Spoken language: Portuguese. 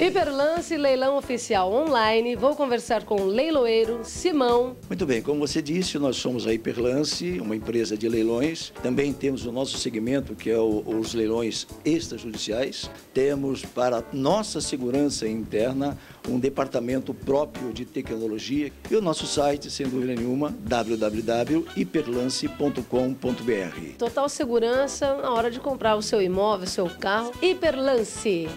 Hiperlance Leilão Oficial Online. Vou conversar com o leiloeiro Simão. Muito bem, como você disse, nós somos a Hiperlance, uma empresa de leilões. Também temos o nosso segmento, que é o, os leilões extrajudiciais. Temos, para nossa segurança interna, um departamento próprio de tecnologia. E o nosso site, sem dúvida nenhuma, www.hiperlance.com.br. Total segurança na hora de comprar o seu imóvel, o seu carro. Hiperlance.